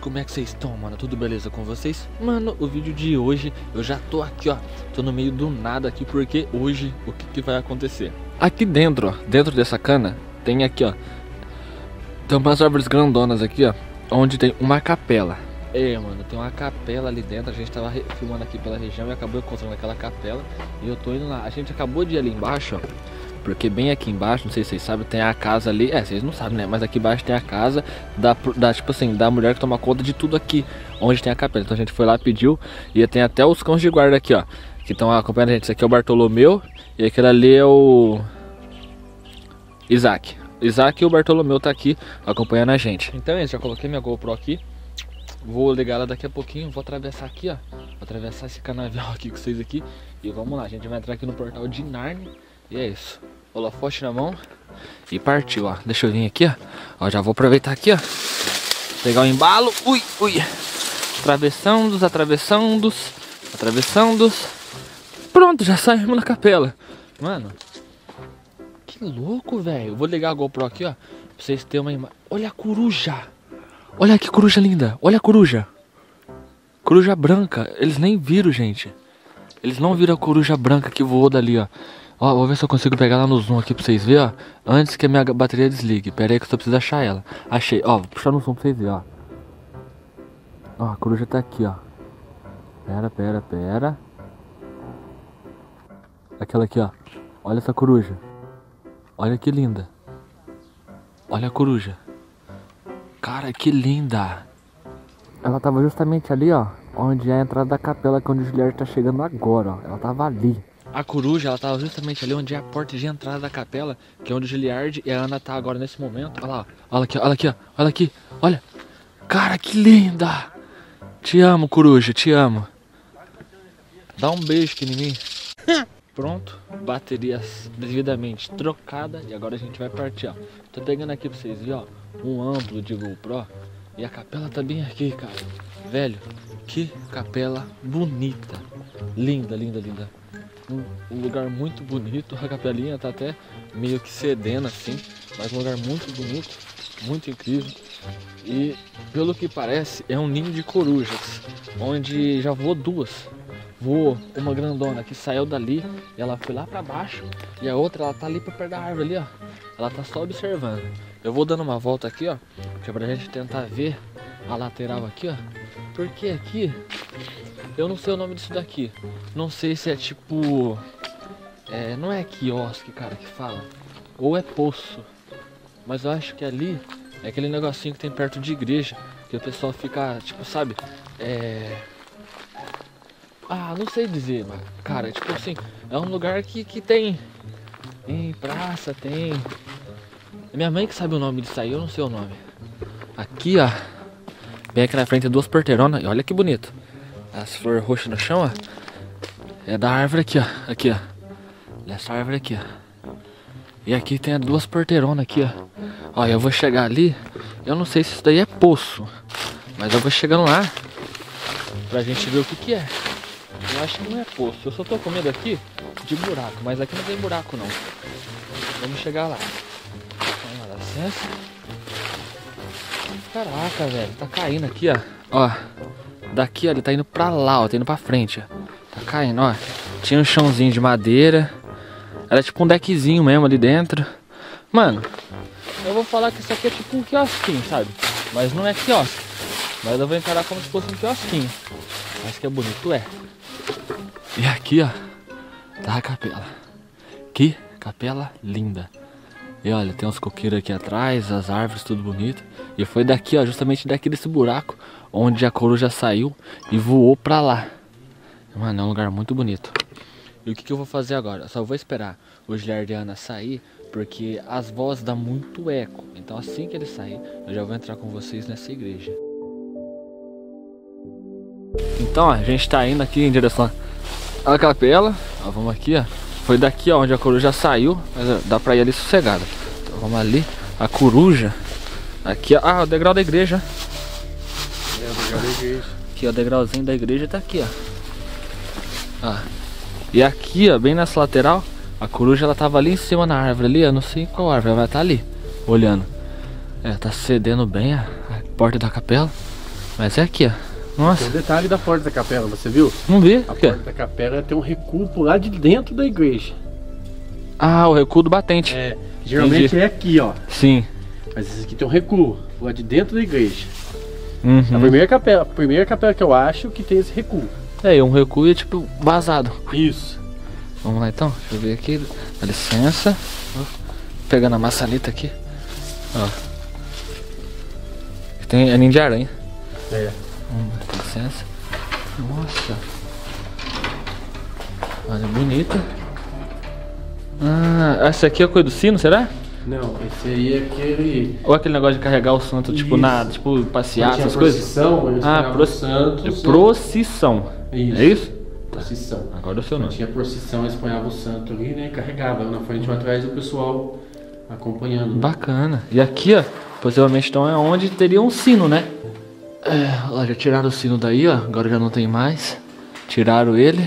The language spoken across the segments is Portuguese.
como é que vocês estão, mano? Tudo beleza com vocês? Mano, o vídeo de hoje eu já tô aqui, ó. Tô no meio do nada aqui porque hoje o que, que vai acontecer? Aqui dentro, ó, dentro dessa cana, tem aqui, ó. Tem umas árvores grandonas aqui, ó, onde tem uma capela. É, mano, tem uma capela ali dentro. A gente tava filmando aqui pela região e acabou encontrando aquela capela. E eu tô indo lá. A gente acabou de ir ali embaixo, ó. Porque bem aqui embaixo, não sei se vocês sabem, tem a casa ali. É, vocês não sabem, né? Mas aqui embaixo tem a casa da, da, tipo assim, da mulher que toma conta de tudo aqui, onde tem a capela. Então a gente foi lá, pediu. E tem até os cães de guarda aqui, ó. Que estão acompanhando a gente. Esse aqui é o Bartolomeu. E aquele ali é o. Isaac. Isaac e o Bartolomeu tá aqui acompanhando a gente. Então é isso, já coloquei minha GoPro aqui. Vou ligar ela daqui a pouquinho, vou atravessar aqui, ó. Vou atravessar esse canavial aqui com vocês aqui. E vamos lá, a gente vai entrar aqui no portal de Narnia. E é isso holofote na mão e partiu, ó. Deixa eu vir aqui, ó. ó. Já vou aproveitar aqui, ó. Pegar o embalo. Ui, ui. Atravessando, atravessando, atravessando. Pronto, já saímos na capela. Mano, que louco, velho. Vou ligar a GoPro aqui, ó. Pra vocês terem uma imagem. Olha a coruja. Olha que coruja linda. Olha a coruja. Coruja branca. Eles nem viram, gente. Eles não viram a coruja branca que voou dali, ó. Ó, vou ver se eu consigo pegar lá no zoom aqui pra vocês verem, ó. Antes que a minha bateria desligue. Pera aí que eu só preciso achar ela. Achei. Ó, vou puxar no zoom pra vocês verem, ó. Ó, a coruja tá aqui, ó. Pera, pera, pera. Aquela aqui, ó. Olha essa coruja. Olha que linda. Olha a coruja. Cara, que linda. Ela tava justamente ali, ó. Onde é a entrada da capela, que é onde o Juliette tá chegando agora, ó. Ela tava ali. A coruja, ela tava justamente ali onde é a porta de entrada da capela, que é onde o Giliard e a Ana tá agora nesse momento. Olha lá, olha aqui, olha aqui, olha aqui, olha. Cara, que linda! Te amo, coruja, te amo. Dá um beijo aqui em mim. Pronto, bateria devidamente trocada e agora a gente vai partir, ó. Tô pegando aqui pra vocês verem, ó, um amplo de GoPro e a capela tá bem aqui, cara. Velho, que capela bonita. Linda, linda, linda um, um, lugar muito bonito. A capelinha tá até meio que cedendo assim, mas um lugar muito bonito, muito incrível. E pelo que parece é um ninho de corujas, onde já voou duas. Voou uma grandona que saiu dali, ela foi lá para baixo e a outra ela tá ali para perto da árvore ali, ó. Ela tá só observando. Eu vou dando uma volta aqui, ó, que é pra gente tentar ver a lateral aqui, ó. Porque aqui eu não sei o nome disso daqui. Não sei se é tipo. É, não é quiosque, cara, que fala. Ou é poço. Mas eu acho que ali é aquele negocinho que tem perto de igreja. Que o pessoal fica, tipo, sabe? É. Ah, não sei dizer, mano. Cara, tipo assim, é um lugar que, que tem. Tem praça, tem. Minha mãe que sabe o nome disso aí, eu não sei o nome. Aqui, ó. Bem aqui na frente duas porteironas. E olha que bonito. As flores roxas no chão, ó. É da árvore aqui, ó. Aqui, ó. Dessa árvore aqui, ó. E aqui tem duas porteironas aqui, ó. Ó, eu vou chegar ali. Eu não sei se isso daí é poço. Mas eu vou chegando lá. Pra gente ver o que que é. Eu acho que não é poço. Eu só tô com medo aqui de buraco. Mas aqui não tem buraco, não. Vamos chegar lá. Vamos lá, licença. Caraca, velho. Tá caindo aqui, ó. Ó. Daqui, ó, ele tá indo pra lá, ó, tá indo pra frente, ó. Tá caindo, ó. Tinha um chãozinho de madeira. Era tipo um deckzinho mesmo ali dentro. Mano, eu vou falar que isso aqui é tipo um quiosquinho, sabe? Mas não é quiosque. Mas eu vou encarar como se fosse um quiosquinho. Mas que é bonito, é. E aqui, ó, tá a capela. Que capela linda. E olha, tem uns coqueiros aqui atrás, as árvores, tudo bonito. E foi daqui, ó, justamente daqui desse buraco, onde a coruja saiu e voou pra lá. Mano, é um lugar muito bonito. E o que, que eu vou fazer agora? Eu só vou esperar o Gilardiana sair, porque as vozes dão muito eco. Então assim que ele sair, eu já vou entrar com vocês nessa igreja. Então, ó, a gente tá indo aqui em direção à capela. Ó, vamos aqui, ó. Foi daqui ó, onde a coruja saiu, mas dá pra ir ali sossegada. Então vamos ali. A coruja. Aqui, ó. Ah, o degrau da igreja. O degrau da igreja. Aqui, ó, o degrauzinho da igreja tá aqui, ó. ó. E aqui, ó, bem nessa lateral, a coruja ela tava ali em cima na árvore ali, eu não sei qual árvore, ela vai estar tá ali, olhando. É, tá cedendo bem a, a porta da capela. Mas é aqui, ó. Tem Nossa, um detalhe da porta da capela, você viu? vamos ver. A porta da capela tem um recuo lado de dentro da igreja. Ah, o recuo do batente. É, geralmente Entendi. é aqui, ó. Sim. Mas esse aqui tem um recuo lado de dentro da igreja. A Uhum. primeira capela, a primeira capela que eu acho que tem esse recuo. É, um recuo é tipo vazado. Isso. Vamos lá então, deixa eu ver aqui. Dá licença. Pegando a maçaneta aqui. Ó. Tem a ninja de aranha. É. Hum, dá licença. Nossa. Olha, bonita. Ah, essa aqui é a coisa do sino, será? Não, esse aí é aquele. Ou aquele negócio de carregar o santo, tipo, na, Isso. tipo, passear, essas coisas? procissão, eles Ah, pro- santo. É santo- procissão. Isso. É isso? Procissão. Agora é o seu Quando nome. tinha procissão, eles ponhavam o santo ali, né? Carregava na frente ou atrás o pessoal acompanhando. Bacana. E aqui, ó, possivelmente então é onde teria um sino, né? É, ó, já tiraram o sino daí, ó. Agora já não tem mais. Tiraram ele.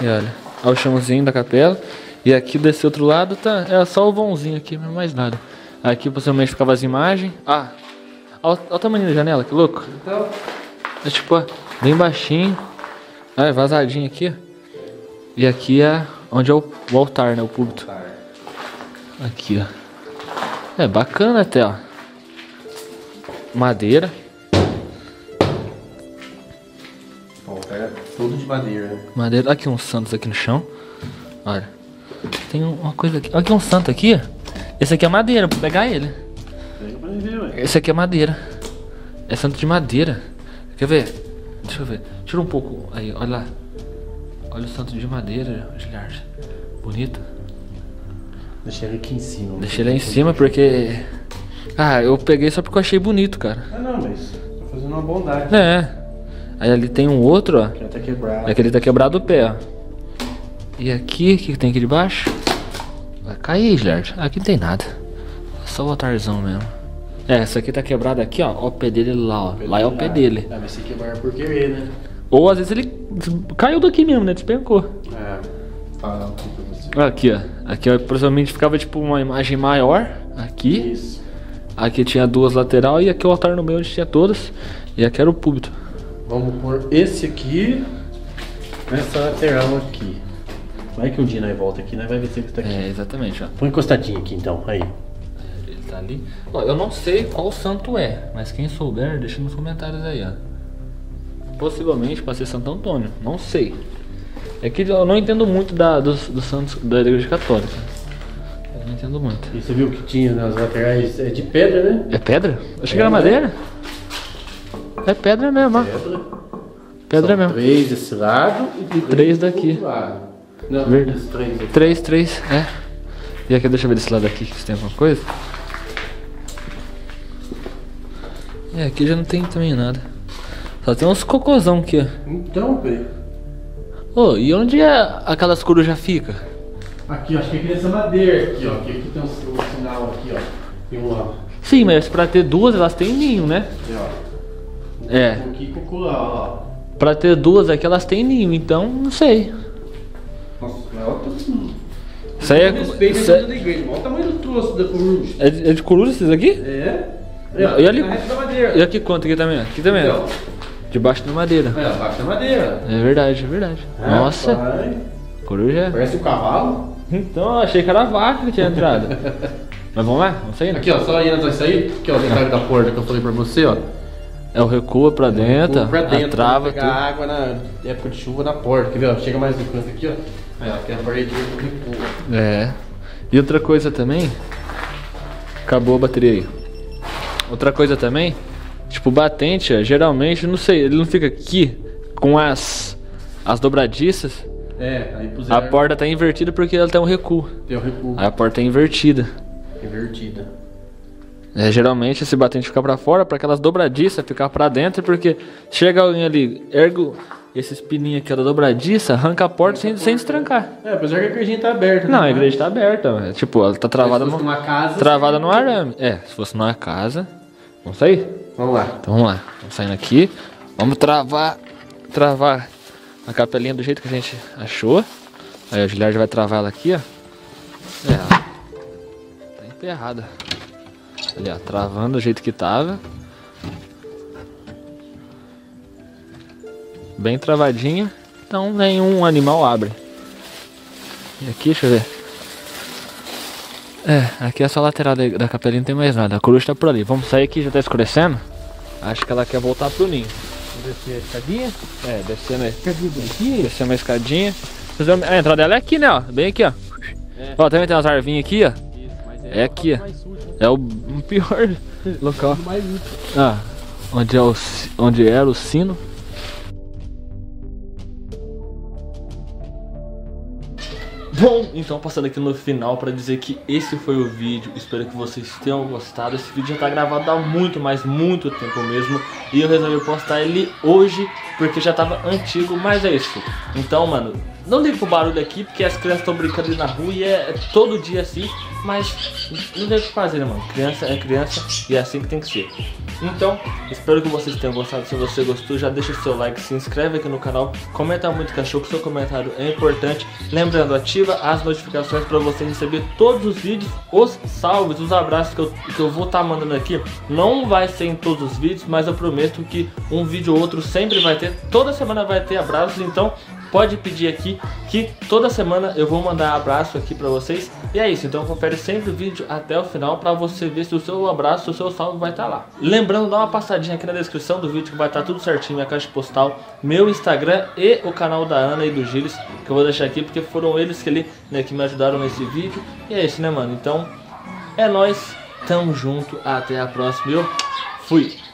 E olha, ó o chãozinho da capela. E aqui desse outro lado tá. É só o vãozinho aqui, mas mais nada. Aqui possivelmente ficava as imagens. Ah! Olha o tamanho da janela, que louco. Então, É tipo, ó, bem baixinho. É vazadinho aqui. E aqui é onde é o, o altar, né? O púlpito. Aqui, ó. É bacana até, ó. Madeira. é todo de madeira. né? Madeira. Aqui uns santos aqui no chão. Olha. Tem um- uma coisa aqui. Aqui um santo aqui, ó. Esse aqui é madeira, vou pegar ele. Pega pra ver, ué. Esse aqui é madeira. É santo de madeira. Quer ver? Deixa eu ver. Tira um pouco. Aí, olha lá. Olha o santo de madeira, Giliard. Bonito. Deixa ele aqui em cima. Deixei ele aí em cima porque. Ah, eu peguei só porque eu achei bonito, cara. Ah, não, mas tô fazendo uma bondade. É. Aí ali tem um outro, ó. Já tá quebrado. Aquele tá quebrado o pé, ó. E aqui, o que, que tem aqui de baixo? Vai cair, Giliard. Aqui não tem nada. Só o altarzão mesmo. É, essa aqui tá quebrada aqui, ó. O pé dele lá, ó. Lá é o pé dele. Ah, mas se quebrar por querer, né? Ou às vezes ele caiu daqui mesmo, né? Despencou. É. Pra você. Aqui, ó. Aqui, ó, provavelmente ficava tipo uma imagem maior. Aqui. Isso. Aqui tinha duas lateral e aqui o altar no meio onde tinha todas. E aqui era o púlpito. Vamos pôr esse aqui nessa lateral aqui. Vai que um dia nós volta aqui, nós vai ver se ele tá aqui. É, exatamente, ó. Põe encostadinho aqui então, aí. Ele tá ali. Ó, eu não sei qual santo é, mas quem souber, deixa nos comentários aí, ó. Possivelmente pode ser Santo Antônio, não sei. É que eu não entendo muito da, dos, dos santos da igreja católica. Eu não entendo muito. E você viu que tinha nas laterais é de pedra, né? É pedra? Eu achei que era madeira. É pedra mesmo, ó. Pedra. Pedra São mesmo. Três desse lado e Três do daqui. Não, esses três. Três, três, é. E aqui, deixa eu ver desse lado aqui, se tem alguma coisa. É, aqui já não tem também nada. Só tem uns cocôzão aqui, ó. Então, velho. Ô, e onde é aquelas corujas fica? Aqui, ó, acho que aqui nessa madeira aqui, ó. Aqui, aqui tem um, um sinal aqui, ó. Tem um lá. Sim, mas pra ter duas elas têm ninho, né? Aqui, ó. É. Aqui com o lá, ó. Pra ter duas aqui elas têm ninho, então não sei. É. Isso aí é. Isso a é, da igreja. Olha o tamanho do troço da coruja. é de, é de coruja esses aqui? É. E ali- da madeira. E aqui quanto aqui também? Aqui também. Então, Debaixo da madeira. é, abaixo da madeira. É verdade, é verdade. Nossa, Vai. coruja. Parece um cavalo. Então, eu achei que era a vaca que tinha entrado. Mas vamos lá? Vamos sair? né? Aqui, ó, só aí antes de sair. Aqui, ó, o detalhe da porta que eu falei pra você, ó. É o recua pra dentro, Pra dentro, a trava, pra tudo. pegar água na época de chuva na porta. Quer ver, ó? Chega mais no canto aqui, ó. É a parede do recua. É. E outra coisa também. Acabou a bateria aí. Outra coisa também. Tipo, batente, ó, geralmente, não sei, ele não fica aqui com as as dobradiças. É, aí puseram. A porta tá invertida porque ela tem um recuo. Tem o recuo Aí a porta é invertida. invertida. É, geralmente esse batente fica pra fora para aquelas dobradiças ficar pra dentro, porque chega alguém ali, ergo esses pininhos aqui ó, da dobradiça, arranca a porta sem, sem destrancar. É, apesar que a igrejinha tá aberta. Não, né? a igreja tá aberta, tipo, ela tá travada Se fosse numa casa. travada no arame. É, se fosse numa casa. Vamos sair? Vamos lá. Então vamos lá. Vamos saindo aqui. Vamos travar. Travar a capelinha do jeito que a gente achou. Aí o Giliard vai travar ela aqui, ó. É, ela tá emperrada. Ali, ó, travando do jeito que tava. Bem travadinha, então nenhum animal abre. E aqui, deixa eu ver. É, aqui é só a lateral da, da capelinha, não tem mais nada. A coruja tá por ali. Vamos sair aqui, já tá escurecendo. Acho que ela quer voltar pro ninho. Vamos descer a escadinha? É, descendo aí. Escadinha? Descer uma escadinha. A entrada dela é aqui, né? Ó, bem aqui, ó. É. Ó, também tem umas arvinhas aqui, ó. Isso, mas É aqui, ó. mais sujo, né? É o o pior local. Tudo mais limpo. Ah, onde, é o, onde era o sino. Bom, então passando aqui no final para dizer que esse foi o vídeo. Espero que vocês tenham gostado. Esse vídeo já tá gravado há muito, mas muito tempo mesmo. E eu resolvi postar ele hoje porque já tava antigo, mas é isso. Então, mano, não liga pro barulho aqui porque as crianças estão brincando na rua e é, é todo dia assim. Mas não tem o que fazer, né, mano? Criança é criança e é assim que tem que ser. Então, espero que vocês tenham gostado. Se você gostou, já deixa o seu like, se inscreve aqui no canal, comenta muito cachorro, seu comentário é importante. Lembrando, ativa as notificações para você receber todos os vídeos, os salves, os abraços que eu, que eu vou estar mandando aqui. Não vai ser em todos os vídeos, mas eu prometo que um vídeo ou outro sempre vai ter. Toda semana vai ter abraços, então pode pedir aqui que toda semana eu vou mandar abraço aqui pra vocês. E é isso, então confere sempre o vídeo até o final pra você ver se o seu abraço, se o seu salve vai estar lá. Lembrando, dá uma passadinha aqui na descrição do vídeo que vai estar tudo certinho, minha caixa postal, meu Instagram e o canal da Ana e do Gilles, que eu vou deixar aqui porque foram eles que, ali, né, que me ajudaram nesse vídeo. E é isso, né, mano? Então, é nóis, tamo junto, até a próxima. Eu fui!